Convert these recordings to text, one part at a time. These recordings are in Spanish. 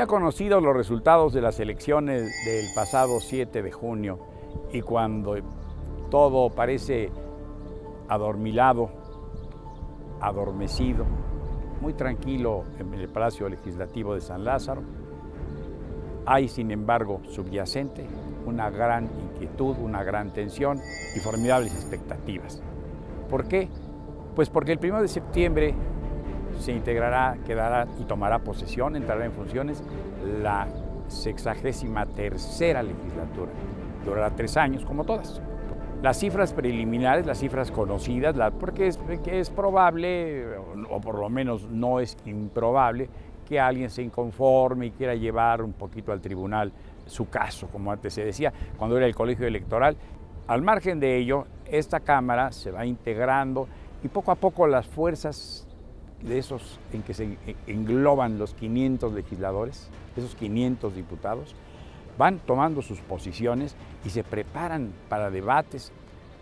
Ya conocidos los resultados de las elecciones del pasado 7 de junio y cuando todo parece adormilado, adormecido, muy tranquilo en el Palacio Legislativo de San Lázaro, hay sin embargo subyacente una gran inquietud, una gran tensión y formidables expectativas. ¿Por qué? Pues porque el 1 de septiembre se integrará, quedará y tomará posesión, entrará en funciones la sexagésima tercera legislatura. Durará tres años, como todas. Las cifras preliminares, las cifras conocidas, porque es, que es probable, o por lo menos no es improbable, que alguien se inconforme y quiera llevar un poquito al tribunal su caso, como antes se decía, cuando era el colegio electoral. Al margen de ello, esta Cámara se va integrando y poco a poco las fuerzas de esos en que se engloban los 500 legisladores, esos 500 diputados, van tomando sus posiciones y se preparan para debates.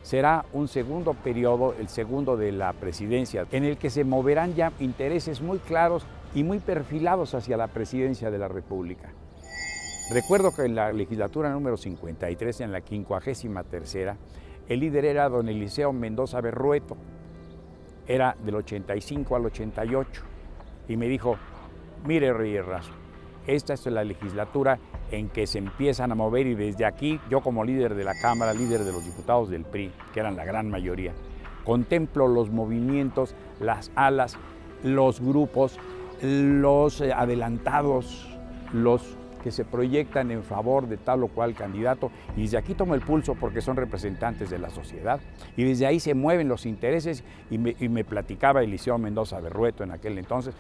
Será un segundo periodo, el segundo de la presidencia, en el que se moverán ya intereses muy claros y muy perfilados hacia la presidencia de la República. Recuerdo que en la legislatura número 53, en la 53, el líder era don Eliseo Mendoza Berrueto, era del 85 al 88, y me dijo, mire Rey Razo, esta es la legislatura en que se empiezan a mover y desde aquí, yo como líder de la Cámara, líder de los diputados del PRI, que eran la gran mayoría, contemplo los movimientos, las alas, los grupos, los eh, adelantados, los que se proyectan en favor de tal o cual candidato y desde aquí tomo el pulso porque son representantes de la sociedad y desde ahí se mueven los intereses y me, platicaba Eliseo Mendoza Berrueto en aquel entonces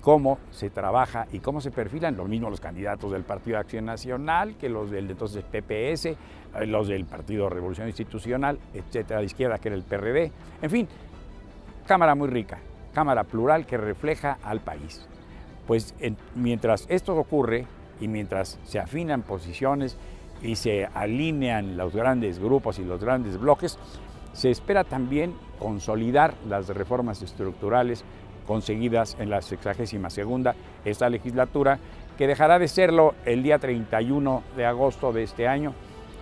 cómo se trabaja y cómo se perfilan lo mismo los candidatos del Partido de Acción Nacional que los del entonces PPS, eh, los del Partido Revolución Institucional, etcétera, de izquierda que era el PRD, en fin, Cámara muy rica, Cámara plural que refleja al país. Pues mientras esto ocurre y mientras se afinan posiciones y se alinean los grandes grupos y los grandes bloques, se espera también consolidar las reformas estructurales conseguidas en la 62 esta legislatura, que dejará de serlo el día 31 de agosto de este año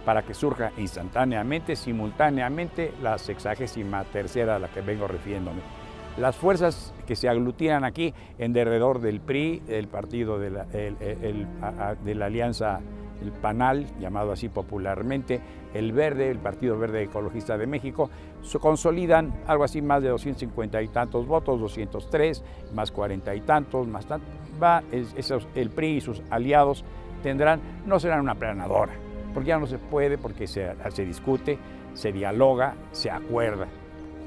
para que surja instantáneamente, simultáneamente, la 63 a la que vengo refiriéndome las fuerzas que se aglutinan aquí en derredor del PRI, el partido de la, Alianza, PANAL, llamado así popularmente, el Verde, el Partido Verde Ecologista de México, consolidan algo así más de 250 y tantos votos, 203, más 40 y tantos, más tantos. Va, el PRI y sus aliados tendrán, no serán una planadora, porque ya no se puede, porque se, se discute, se dialoga, se acuerda.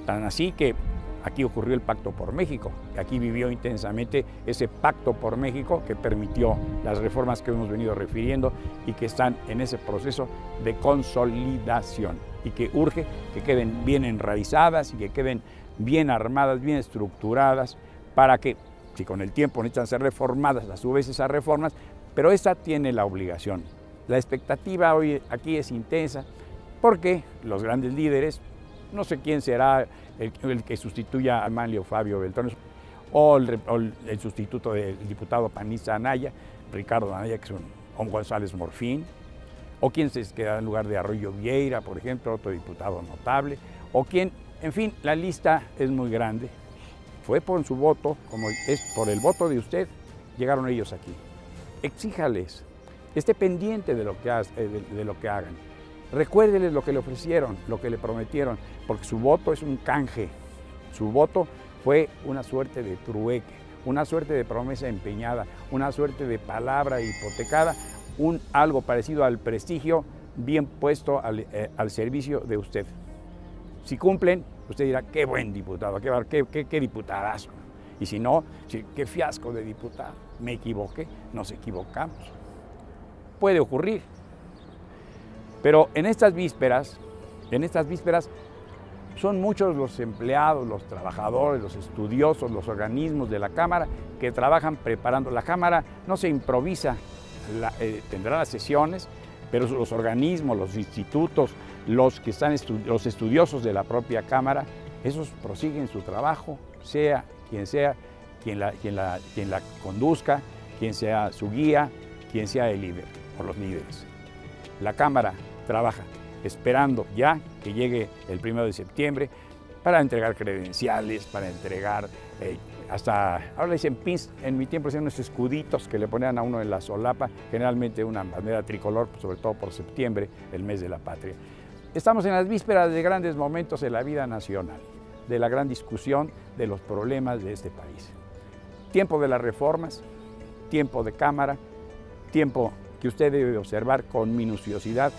Tan así que Aquí ocurrió el Pacto por México, aquí vivió intensamente ese Pacto por México que permitió las reformas que hemos venido refiriendo y que están en ese proceso de consolidación y que urge que queden bien enraizadas y que queden bien armadas, bien estructuradas, para que, si con el tiempo necesitan ser reformadas, a su vez esas reformas, pero esta tiene la obligación. La expectativa hoy aquí es intensa porque los grandes líderes, no sé quién será el, que sustituya a Manlio Fabio Beltrán, o el, sustituto del diputado panista Anaya, Ricardo Anaya, que es un González Morfín, o quien se queda en lugar de Arroyo Vieira, por ejemplo, otro diputado notable, o quien, en fin, la lista es muy grande. Fue por su voto, como es por el voto de usted, llegaron ellos aquí. Exíjales, esté pendiente de lo que, eh, de lo que hagan. Recuérdeles lo que le ofrecieron, lo que le prometieron, porque su voto es un canje. Su voto fue una suerte de trueque, una suerte de promesa empeñada, una suerte de palabra hipotecada, un algo parecido al prestigio bien puesto al, eh, servicio de usted. Si cumplen, usted dirá, qué buen diputado, qué, qué, qué diputadazo. Y si no, qué fiasco de diputado. Me equivoqué, nos equivocamos. Puede ocurrir, pero en estas vísperas, en estas vísperas, son muchos los empleados, los trabajadores, los estudiosos, los organismos de la Cámara que trabajan preparando. La Cámara no se improvisa, eh, tendrá las sesiones, pero los organismos, los institutos, los que están los estudiosos de la propia Cámara, esos prosiguen su trabajo, sea quien sea quien la, quien la, quien la conduzca, quien sea su guía, quien sea el líder o los líderes. La Cámara trabaja esperando ya que llegue el primero de septiembre para entregar credenciales, para entregar eh, hasta, ahora le dicen pins, en mi tiempo hacían unos escuditos que le ponían a uno en la solapa, generalmente una bandera tricolor, sobre todo por septiembre, el mes de la patria. Estamos en las vísperas de grandes momentos de la vida nacional, de la gran discusión de los problemas de este país. Tiempo de las reformas, tiempo de Cámara, tiempo que usted debe observar con minuciosidad.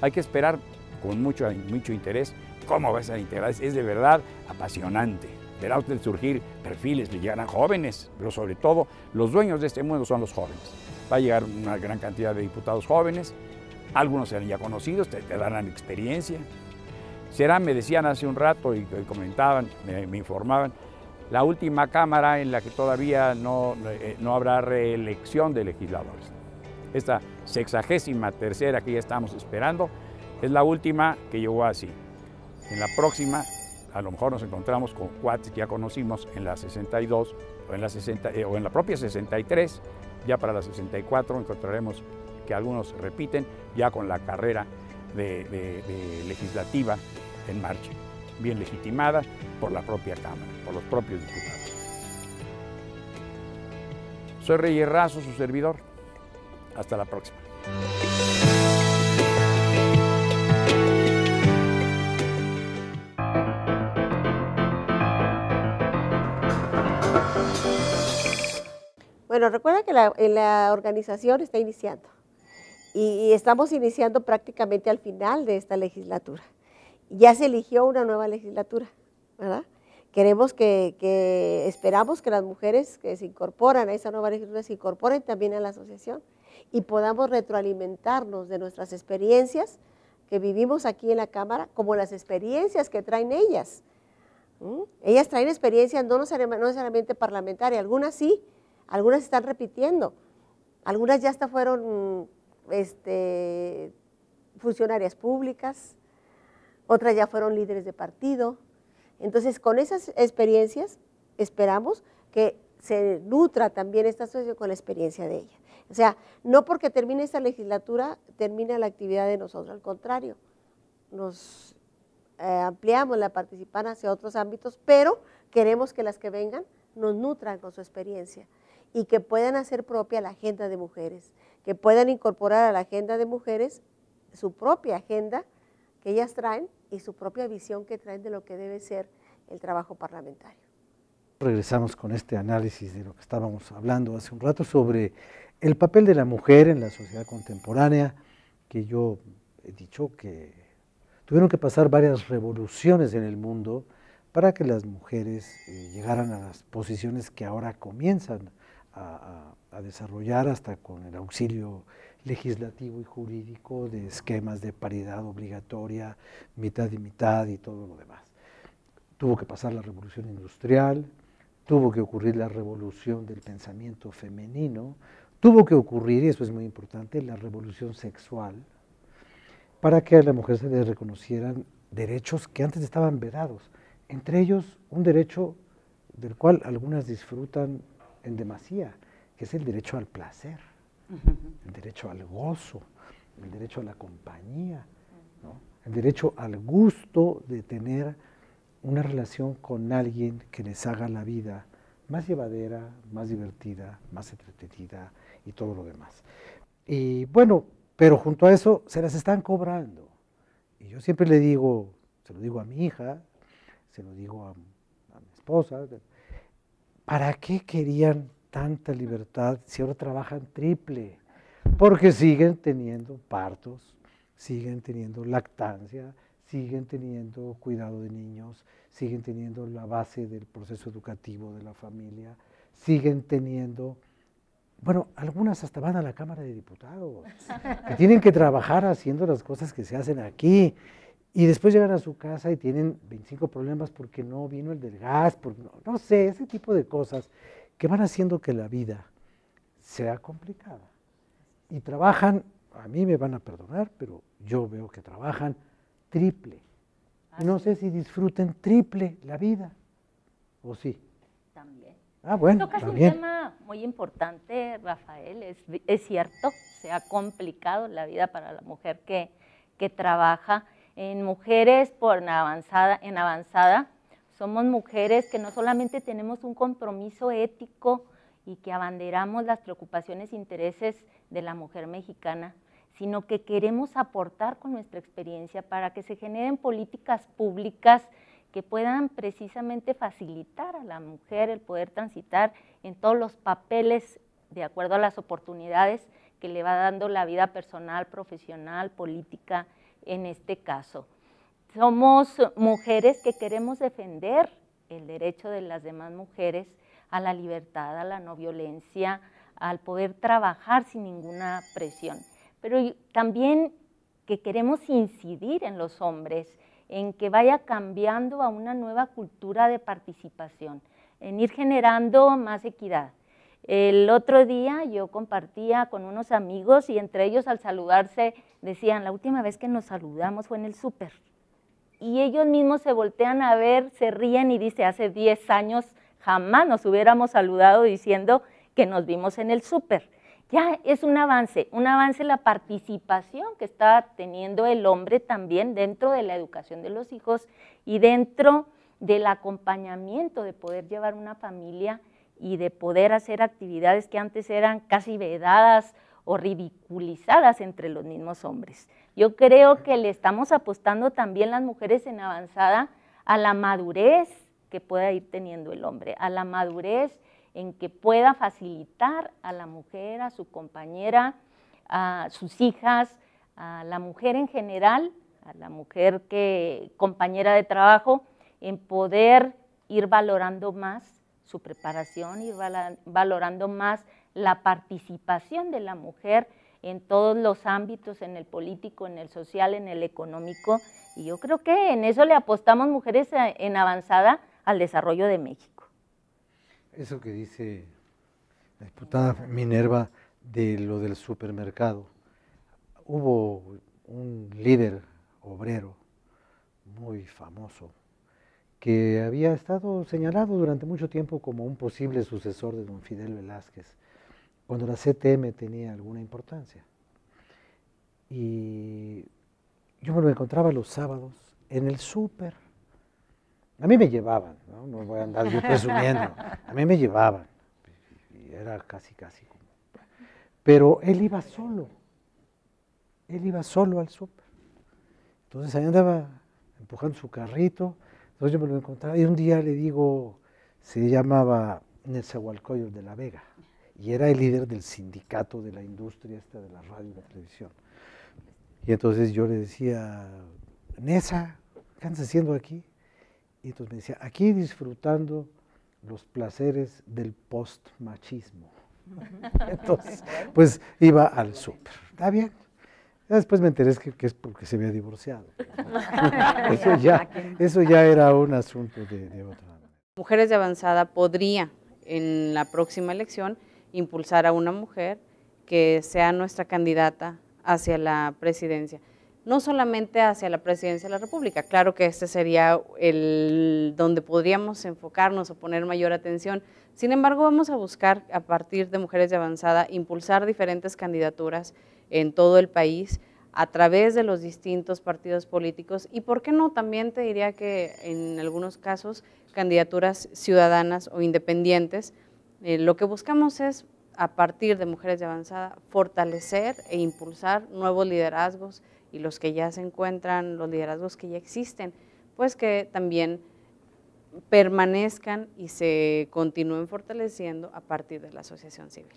Hay que esperar con mucho, mucho interés cómo va a ser integrada. Es de verdad apasionante. Verá usted surgir perfiles, le llegarán jóvenes, pero sobre todo los dueños de este mundo son los jóvenes. Va a llegar una gran cantidad de diputados jóvenes, algunos serán ya conocidos, te, darán experiencia. Será, me decían hace un rato y, comentaban, me, informaban, la última Cámara en la que todavía no, eh, no habrá reelección de legisladores. Esta sexagésima tercera que ya estamos esperando es la última que llegó así. En la próxima a lo mejor nos encontramos con cuates que ya conocimos en la 62 o en la, 60, eh, o en la propia 63, ya para la 64 encontraremos que algunos repiten ya con la carrera de, legislativa en marcha, bien legitimada por la propia Cámara, por los propios diputados. Soy Rey Razo, su servidor. Hasta la próxima. Bueno, recuerda que la, organización está iniciando y, estamos iniciando prácticamente al final de esta legislatura. Ya se eligió una nueva legislatura, ¿verdad? Queremos que, esperamos que las mujeres que se incorporan a esa nueva legislatura se incorporen también a la asociación y podamos retroalimentarnos de nuestras experiencias que vivimos aquí en la Cámara, como las experiencias que traen ellas. Ellas traen experiencias no necesariamente parlamentarias, algunas sí, algunas están repitiendo, algunas ya hasta fueron este, funcionarias públicas, otras ya fueron líderes de partido. Entonces, con esas experiencias, esperamos que se nutra también esta asociación con la experiencia de ella. O sea, no porque termine esta legislatura, termina la actividad de nosotros, al contrario, nos eh, ampliamos la participación hacia otros ámbitos, pero queremos que las que vengan nos nutran con su experiencia y que puedan hacer propia la agenda de mujeres, que puedan incorporar a la agenda de mujeres su propia agenda que ellas traen y su propia visión que traen de lo que debe ser el trabajo parlamentario. Regresamos con este análisis de lo que estábamos hablando hace un rato sobre el papel de la mujer en la sociedad contemporánea, que yo he dicho que tuvieron que pasar varias revoluciones en el mundo para que las mujeres eh, llegaran a las posiciones que ahora comienzan a, desarrollar hasta con el auxilio legislativo y jurídico de esquemas de paridad obligatoria, mitad y mitad y todo lo demás. Tuvo que pasar la revolución industrial, tuvo que ocurrir la revolución del pensamiento femenino, tuvo que ocurrir, y eso es muy importante, la revolución sexual, para que a la mujer se le reconocieran derechos que antes estaban vedados, entre ellos un derecho del cual algunas disfrutan en demasía, que es el derecho al placer, el derecho al gozo, el derecho a la compañía, el derecho al gusto de tener una relación con alguien que les haga la vida más llevadera, más divertida, más entretenida y todo lo demás. Y bueno, pero junto a eso se las están cobrando. Y yo siempre le digo, se lo digo a mi hija, se lo digo a, a mi esposa, ¿para qué querían tanta libertad si ahora trabajan triple? Porque siguen teniendo partos, siguen teniendo lactancia, siguen teniendo cuidado de niños, siguen teniendo la base del proceso educativo de la familia, siguen teniendo, bueno, algunas hasta van a la Cámara de Diputados, que tienen que trabajar haciendo las cosas que se hacen aquí. Y después llegan a su casa y tienen 25 problemas porque no vino el del gas, porque no, sé, ese tipo de cosas que van haciendo que la vida sea complicada. Y trabajan, a mí me van a perdonar, pero yo veo que trabajan triple. no sé si disfruten triple la vida, o sí. También. Ah, bueno, Tocas un también. tema muy importante, Rafael. Es, es cierto, se ha complicado la vida para la mujer que, que trabaja. En mujeres por avanzada, en avanzada, somos mujeres que no solamente tenemos un compromiso ético y que abanderamos las preocupaciones e intereses de la mujer mexicana, sino que queremos aportar con nuestra experiencia para que se generen políticas públicas que puedan precisamente facilitar a la mujer el poder transitar en todos los papeles de acuerdo a las oportunidades que le va dando la vida personal, profesional, política en este caso. Somos mujeres que queremos defender el derecho de las demás mujeres a la libertad, a la no violencia, al poder trabajar sin ninguna presión. Pero también que queremos incidir en los hombres, en que vaya cambiando a una nueva cultura de participación, en ir generando más equidad. El otro día yo compartía con unos amigos y entre ellos al saludarse decían, la última vez que nos saludamos fue en el súper. Y ellos mismos se voltean a ver, se ríen y dice, hace 10 años jamás nos hubiéramos saludado diciendo que nos vimos en el súper. Ya es un avance, un avance la participación que está teniendo el hombre también dentro de la educación de los hijos y dentro del acompañamiento de poder llevar una familia y de poder hacer actividades que antes eran casi vedadas o ridiculizadas entre los mismos hombres. Yo creo que le estamos apostando también las mujeres en avanzada a la madurez que pueda ir teniendo el hombre, a la madurez en que pueda facilitar a la mujer, a su compañera, a sus hijas, a la mujer en general, a la mujer que compañera de trabajo, en poder ir valorando más su preparación, ir valorando más la participación de la mujer en todos los ámbitos, en el político, en el social, en el económico. Y yo creo que en eso le apostamos mujeres en avanzada al desarrollo de México. Eso que dice la diputada Minerva de lo del supermercado. Hubo un líder obrero muy famoso que había estado señalado durante mucho tiempo como un posible sucesor de don Fidel Velázquez, cuando la CTM tenía alguna importancia. Y yo me lo encontraba los sábados en el súper. A mí me llevaban, ¿no? no voy a andar yo presumiendo, a mí me llevaban. Y era casi, casi como... Pero él iba solo, él iba solo al súper. Entonces ahí andaba empujando su carrito, entonces yo me lo encontraba y un día le digo, se llamaba Netzahualcoyot de la Vega y era el líder del sindicato de la industria esta de la radio y la televisión. Y entonces yo le decía, Nesa, ¿qué andas haciendo aquí? Y entonces me decía, aquí disfrutando los placeres del post-machismo. Entonces, pues iba al súper. Está bien. Después me enteré que, que, es porque se había divorciado. eso, ya, eso ya era un asunto de, de otra. Mujeres de Avanzada podría en la próxima elección impulsar a una mujer que sea nuestra candidata hacia la presidencia. No solamente hacia la presidencia de la República, claro que este sería el donde podríamos enfocarnos o poner mayor atención. Sin embargo, vamos a buscar a partir de Mujeres de Avanzada impulsar diferentes candidaturas en todo el país a través de los distintos partidos políticos y, ¿por qué no? También te diría que en algunos casos candidaturas ciudadanas o independientes. Eh, lo que buscamos es, a partir de Mujeres de Avanzada, fortalecer e impulsar nuevos liderazgos y los que ya se encuentran, los liderazgos que ya existen, pues que también permanezcan y se continúen fortaleciendo a partir de la asociación civil.